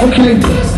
Okay.